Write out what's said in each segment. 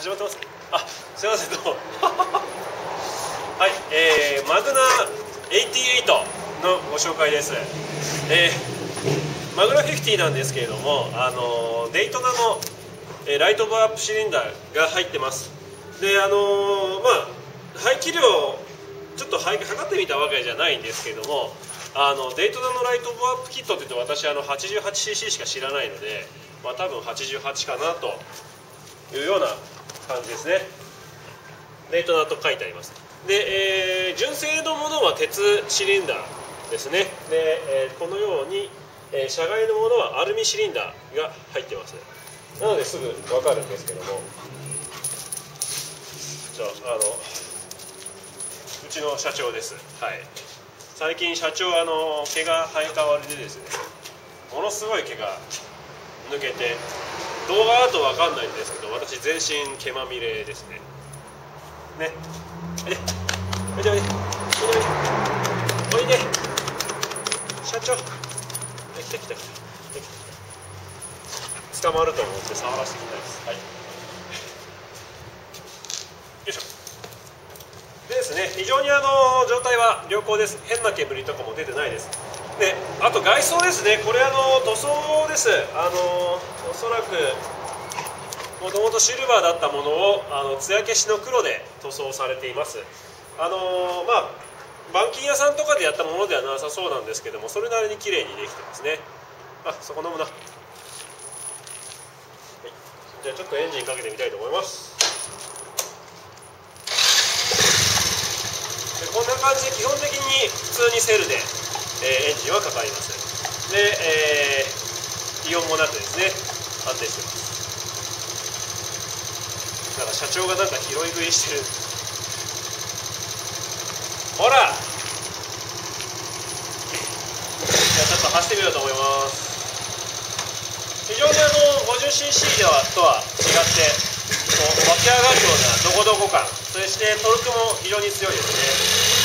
始まってますあすいませんどうも。はいえー、マグナ88のご紹介です。えー、マグナ50なんですけれどもあのデイトナの、えー、ライトボアアップシリンダーが入ってます。であのまあ排気量ちょっと測ってみたわけじゃないんですけどもあのデイトナのライトボアアップキットって言って私あの 88cc しか知らないので、まあ、多分88かなというような感じですね。デイトナと書いてあります。で、えー、純正のものは鉄シリンダーですね。で、えー、このように、えー、車外のものはアルミシリンダーが入ってます。なのですぐ分かるんですけども。じゃああのうちの社長です。はい。最近社長あの毛が生え変わりでですねものすごい毛が抜けて動画だと分かんないんですけど私全身毛まみれですね。ね。おいでおいで。おいで。おいで。社長。来た。来た。来た。捕まると思って触らせてきたいですはい。よいしょ。でですね非常にあの状態は良好です。変な煙とかも出てないです。であと外装ですね。これあの塗装です。あのおそらくもともとシルバーだったものをあの艶消しの黒で塗装されています。あのまあ板金屋さんとかでやったものではなさそうなんですけどもそれなりに綺麗にできてますね。あそこ飲むな、はい、じゃあちょっとエンジンかけてみたいと思います。こんな感じで基本的に普通にセルで、えー、エンジンはかかりますで、えー、異音もなくですね安定してます。なんか社長がなんか拾い食いしてる。ほら！じゃあちょっと走ってみようと思います。非常にあの 50cc ではとは違ってこう湧き上がるようなどこどこ感。そしてトルクも非常に強いですね。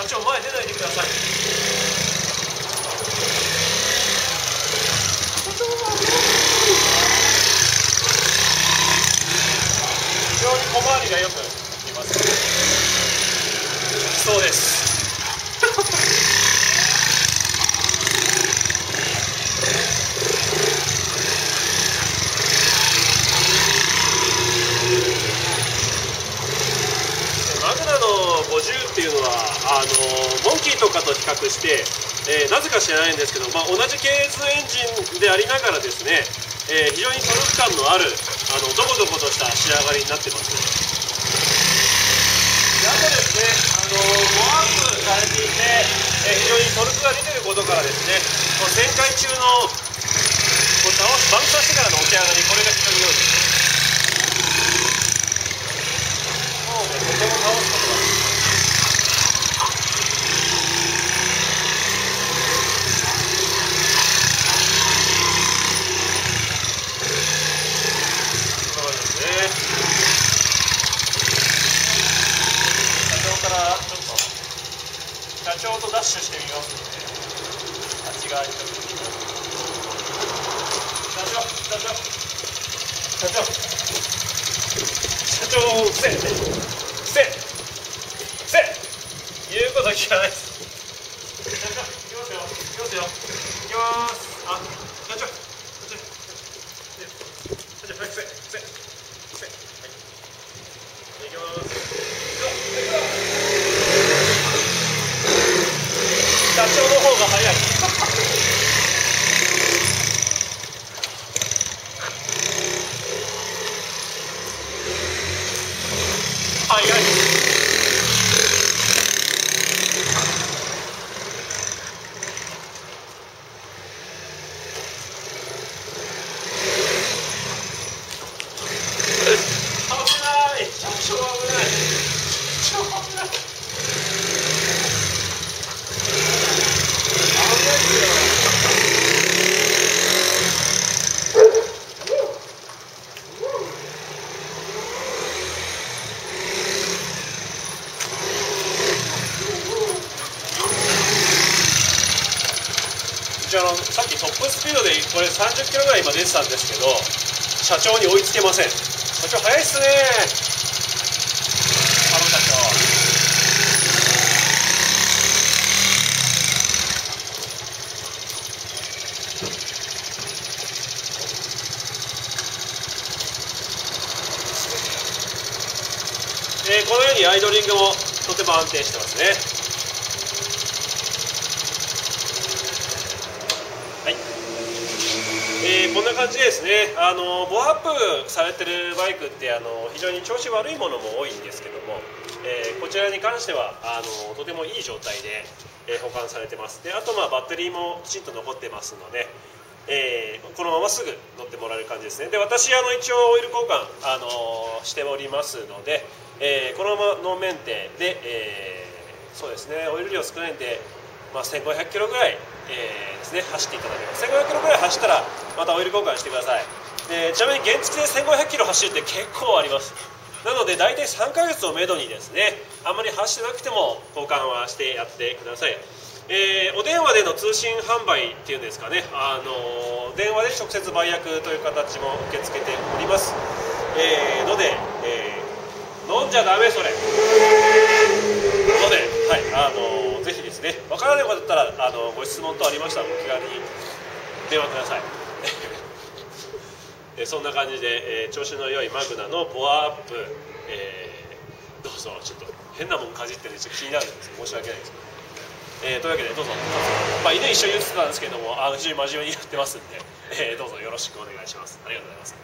社長前出ないでください。社長は非常に小回りがよくいます。そうですマグナの50っていうのはあのモンキーとかと比較して、えー、なぜか知らないんですけど、まあ、同じ系図エンジンでありながらですね、えー、非常にトルク感のあるあのドコドコとした仕上がりになってますであとですねあのモアップされていて、えー、非常にトルクが出てることからですねこの旋回中のこう倒してからの起き上がりこれが非常に良いですもうねとても倒すことが社長とダッシュしてみますので、があっち側にちょっと社長社長社長社長うせうせうせ言うこと聞かない。です社長行きますよ行きますよ行きますあ社長社長社長早くせせせはい行きます社長の方が早い早い一応あのさっきトップスピードでこれ30キロぐらい今出てたんですけど社長に追いつけません。社長早いっすね。あの社長。えーこのようにアイドリングもとても安定してますねはい、えーこんな感じですね。あのボアアップされてるバイクってあの非常に調子悪いものも多いんですけども、えーこちらに関してはあのとてもいい状態で、えー保管されてます。であとまあバッテリーもきちんと残ってますのでえーこのまますぐ乗ってもらえる感じですね。で私あの一応オイル交換、あのしておりますので、えーこのままのメンテで、えそうですねオイル量少ないんで、まあ、1500キロぐらい、えーですね走っていただけます1500キロぐらい走ったらまたオイル交換してください。でちなみに原付で1500キロ走るって結構あります。なので大体3ヶ月をめどにですねあんまり走ってなくても交換はしてやってください。えーお電話での通信販売っていうんですかね、あのー電話で直接売約という形も受け付けております、えーので、え飲んじゃダメそれので、はいあのーぜひですねかだったらあのご質問等ありましたらお気軽に電話ください。えそんな感じで、えー調子の良いマグナのボアアップ、えーどうぞちょっと変なもんかじってるんでちょっと気になるんです申し訳ないですえーというわけでどうぞ、まあ、犬一緒に言ってたんですけどもあの非常に真面目にやってますんで、えーどうぞよろしくお願いします。ありがとうございます。